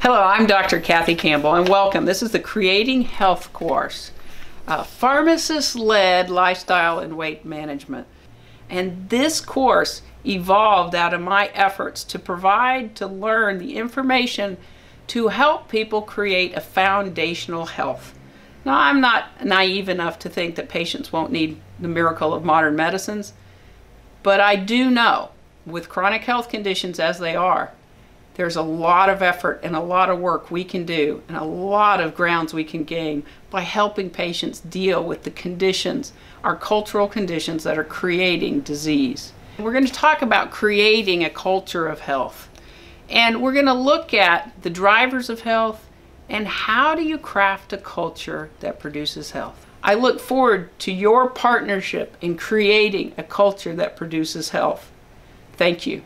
Hello, I'm Dr. Kathy Campbell and welcome. This is the Creating Health course, a pharmacist-led lifestyle and weight management. And this course evolved out of my efforts to provide, to learn the information to help people create a foundational health. Now, I'm not naive enough to think that patients won't need the miracle of modern medicines, but I do know with chronic health conditions as they are, there's a lot of effort and a lot of work we can do and a lot of grounds we can gain by helping patients deal with the conditions, our cultural conditions that are creating disease. We're going to talk about creating a culture of health. And we're going to look at the drivers of health and how do you craft a culture that produces health. I look forward to your partnership in creating a culture that produces health. Thank you.